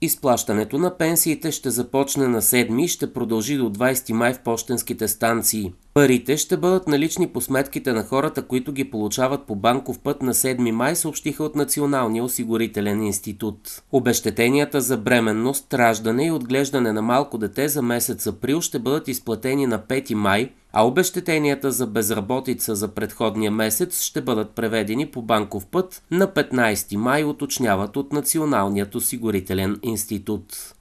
Изплащането на пенсиите ще започне на 7 и ще продължи до 20 май в почтенските станции. Парите ще бъдат налични по сметките на хората, които ги получават по банков път на 7 май, съобщиха от Националния осигурителен институт. Обещетенията за бременност, раждане и отглеждане на малко дете за месец април ще бъдат изплатени на 5 май, а обещетенията за безработица за предходния месец ще бъдат преведени по банков път на 15 май, уточняват от Националният осигурителен институт.